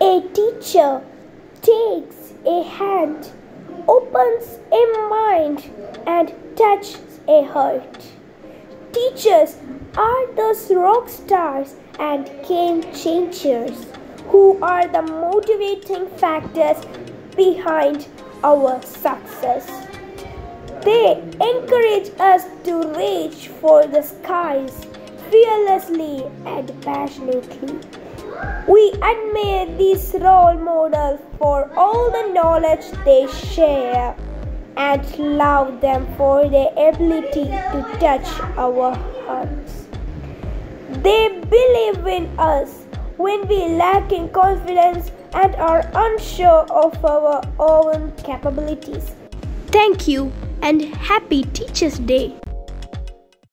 A teacher takes a hand, opens a mind, and touches a heart. Teachers are those rock stars and game changers who are the motivating factors behind our success. They encourage us to reach for the skies fearlessly and passionately. We admire these role models for all the knowledge they share and love them for their ability to touch our hearts. They believe in us when we lack in confidence and are unsure of our own capabilities. Thank you and happy Teachers' Day.